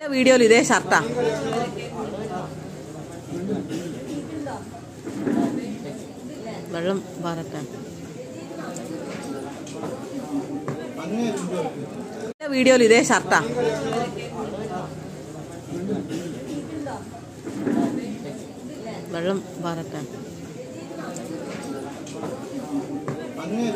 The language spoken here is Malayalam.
വീഡിയോയിൽ ഇതേ ഷർട്ടാ. വെള്ളം പാറക്കാൻ വീഡിയോയിൽ ഇതേ ഷർട്ടാ. വെള്ളം പാറക്കാൻ അങ്ങേ